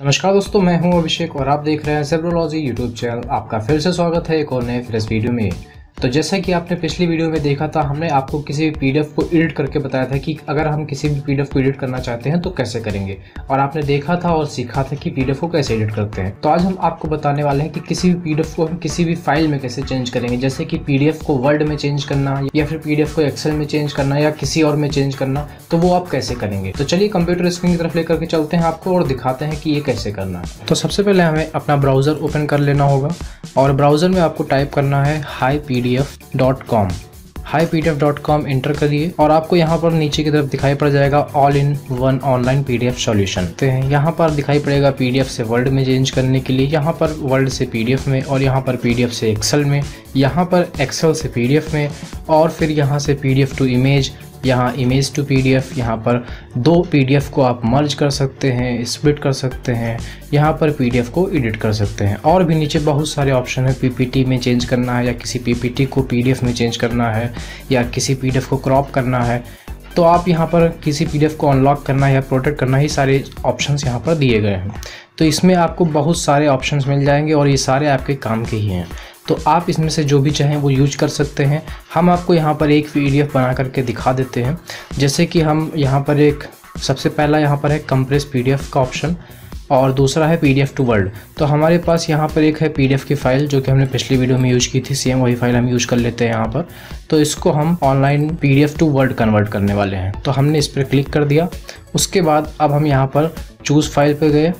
नमस्कार दोस्तों, मैं हूँ अभिषेक और आप देख रहे हैं सेब्रोलॉजी यूट्यूब चैनल आपका फिर से स्वागत है एक और नए फ्रेश वीडियो में। तो जैसा कि आपने पिछली वीडियो में देखा था, हमने आपको किसी भी पीडीएफ को एडिट करके बताया था कि अगर हम किसी भी पीडीएफ को एडिट करना चाहते हैं तो कैसे करेंगे? और आपने देखा था और सीखा था कि पीडीएफ को कैसे एडिट करते हैं। तो आज हम आपको बताने वाले हैं कि किसी भी पीडीएफ को हम किसी भी फ़ाइल में कैसे चेंज करेंगे। जैसे कि पीडीएफ को वर्ड में चेंज करना, या फिर पीडीएफ को एक्सेल में चेंज करना, या किसी और में चेंज करना तो वो आप कैसे करेंगे? तो चलिए कंप्यूटर स्क्रीन की तरफ़ लेकर के चलते हैं आपको और दिखाते हैं कि ये कैसे करना है। तो सबसे पहले हमें अपना ब्राउज़र ओपन कर लेना होगा, और ब्राउज़र में आपको टाइप करना है high P hypdf.com com inter करिए और आपको यहाँ पर नीचे की तरफ़ दिखाई पड़ जाएगा all in one online P D F solution तो यहाँ पर दिखाई पड़ेगा पी डी एफ़ से वर्ल्ड में चेंज करने के लिए, यहाँ पर वर्ल्ड से पी डी एफ़ में और यहाँ पर पी डी एफ़ से एक्सेल में, यहाँ पर एक्सेल से पी डी एफ़ में और फिर यहाँ से P D F to image यहाँ इमेज टू पीडीएफ यहाँ पर दो पीडीएफ को आप मर्ज कर सकते हैं स्प्लिट कर सकते हैं, यहाँ पर पीडीएफ को एडिट कर सकते हैं। और भी नीचे बहुत सारे ऑप्शन है पीपीटी में चेंज करना है या किसी पीपीटी को पीडीएफ में चेंज करना है या किसी पीडीएफ को क्रॉप करना है तो आप यहाँ पर किसी पीडीएफ को अनलॉक करना या प्रोटेक्ट करना ही सारे ऑप्शंस यहाँ पर दिए गए हैं। तो इसमें आपको बहुत सारे ऑप्शंस मिल जाएँगे और ये सारे आपके काम के ही हैं। तो आप इसमें से जो भी चाहें वो यूज़ कर सकते हैं। हम आपको यहाँ पर एक पीडीएफ बना करके दिखा देते हैं। जैसे कि हम यहाँ पर एक, सबसे पहला यहाँ पर है कंप्रेस पीडीएफ का ऑप्शन और दूसरा है पी डी टू वर्ल्ड तो हमारे पास यहाँ पर एक है पीडीएफ की फ़ाइल जो कि हमने पिछली वीडियो में यूज़ की थी। सेम वही फ़ाइल हम यूज़ कर लेते हैं यहाँ पर। तो इसको हम online PDF to Word convert करने वाले हैं। तो हमने इस पर क्लिक कर दिया। उसके बाद अब हम यहाँ पर चूज़ फ़ाइल पे गए।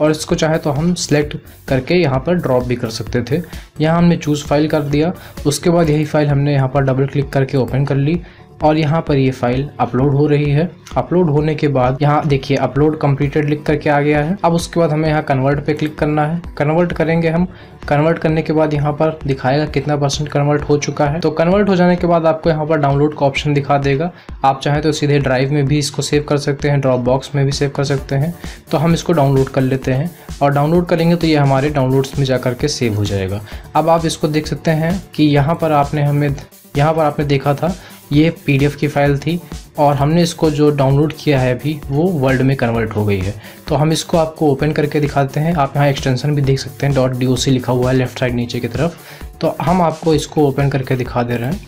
और इसको चाहे तो हम सेलेक्ट करके यहाँ पर ड्रॉप भी कर सकते थे। यहाँ हमने चूज़ फ़ाइल कर दिया। उसके बाद यही फ़ाइल हमने यहाँ पर डबल क्लिक करके ओपन कर ली। और यहाँ पर ये फ़ाइल अपलोड हो रही है। अपलोड होने के बाद यहाँ देखिए अपलोड कम्प्लीटेड लिख करके आ गया है। अब उसके बाद हमें यहाँ कन्वर्ट पे क्लिक करना है। कन्वर्ट करेंगे हम। कन्वर्ट करने के बाद यहाँ पर दिखाएगा कितना परसेंट कन्वर्ट हो चुका है। तो कन्वर्ट हो जाने के बाद आपको यहाँ पर डाउनलोड का ऑप्शन दिखा देगा। आप चाहें तो सीधे ड्राइव में भी इसको सेव कर सकते हैं ड्रॉप बॉक्स में भी सेव कर सकते हैं। तो हम इसको डाउनलोड कर लेते हैं और डाउनलोड करेंगे तो ये हमारे डाउनलोड्स में जा करके सेव हो जाएगा। अब आप इसको देख सकते हैं कि यहाँ पर आपने हमें, यहाँ पर आपने देखा था ये पीडीएफ की फ़ाइल थी और हमने इसको जो डाउनलोड किया है अभी, वो वर्ल्ड में कन्वर्ट हो गई है। तो हम इसको आपको ओपन करके दिखाते हैं। आप यहाँ एक्सटेंशन भी देख सकते हैं। डॉट डी लिखा हुआ है लेफ़्ट साइड नीचे की तरफ़। तो हम आपको इसको ओपन करके दिखा दे रहे हैं।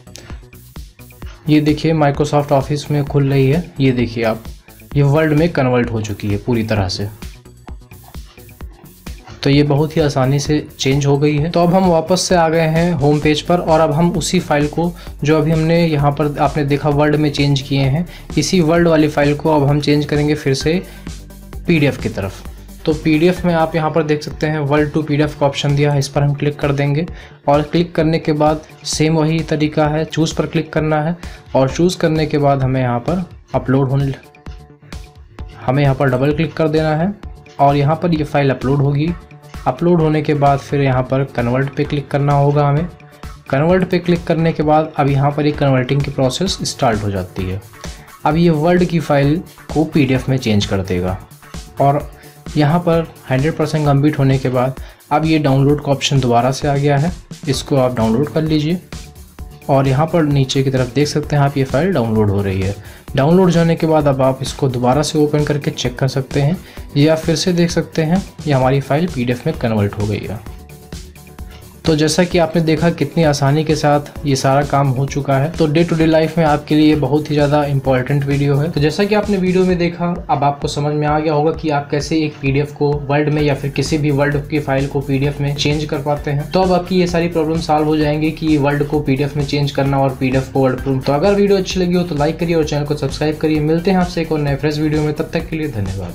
ये देखिए, माइक्रोसॉफ्ट ऑफ़िस में खुल रही है। ये देखिए आप, ये वर्ल्ड में कन्वर्ट हो चुकी है पूरी तरह से। तो ये बहुत ही आसानी से चेंज हो गई है। तो अब हम वापस से आ गए हैं होम पेज पर और अब हम उसी फ़ाइल को जो अभी हमने यहाँ पर आपने देखा वर्ड में चेंज किए हैं, इसी वर्ड वाली फ़ाइल को अब हम चेंज करेंगे फिर से पीडीएफ की तरफ़। तो पीडीएफ में आप यहाँ पर देख सकते हैं वर्ल्ड टू पीडीएफ का ऑप्शन दिया है, इस पर हम क्लिक कर देंगे और क्लिक करने के बाद सेम वही तरीका है चूज़ पर क्लिक करना है और चूज़ करने के बाद हमें यहाँ पर अपलोड होने हमें यहाँ पर डबल क्लिक कर देना है और यहाँ पर ये यह फ़ाइल अपलोड होगी। अपलोड होने के बाद फिर यहाँ पर कन्वर्ट पे क्लिक करना होगा हमें। कन्वर्ट पे क्लिक करने के बाद अब यहाँ पर एक कन्वर्टिंग की प्रोसेस स्टार्ट हो जाती है। अब ये वर्ड की फ़ाइल को पीडीएफ में चेंज कर देगा। और यहाँ पर 100 परसेंट कंप्लीट होने के बाद अब ये डाउनलोड का ऑप्शन दोबारा से आ गया है। इसको आप डाउनलोड कर लीजिए। और यहाँ पर नीचे की तरफ़ देख सकते हैं आप, ये फ़ाइल डाउनलोड हो रही है। डाउनलोड जाने के बाद अब आप इसको दोबारा से ओपन करके चेक कर सकते हैं या फिर से देख सकते हैं ये हमारी फ़ाइल पीडीएफ में कन्वर्ट हो गई है। तो जैसा कि आपने देखा कितनी आसानी के साथ ये सारा काम हो चुका है। तो डे टू डे लाइफ में आपके लिए बहुत ही ज़्यादा इंपॉर्टेंट वीडियो है। तो जैसा कि आपने वीडियो में देखा, अब आपको समझ में आ गया होगा कि आप कैसे एक पीडीएफ को वर्ड में या फिर किसी भी वर्ड की फ़ाइल को पीडीएफ में चेंज कर पाते हैं। तो अब आपकी ये सारी प्रॉब्लम सॉल्व हो जाएँगी कि वर्ड को पीडीएफ में चेंज करना और पीडीएफ को वर्ड प्रूफ तो अगर वीडियो अच्छी लगी हो तो लाइक करिए और चैनल को सब्सक्राइब करिए। मिलते हैं आपसे एक और नए फ्रेश वीडियो में। तब तक के लिए धन्यवाद।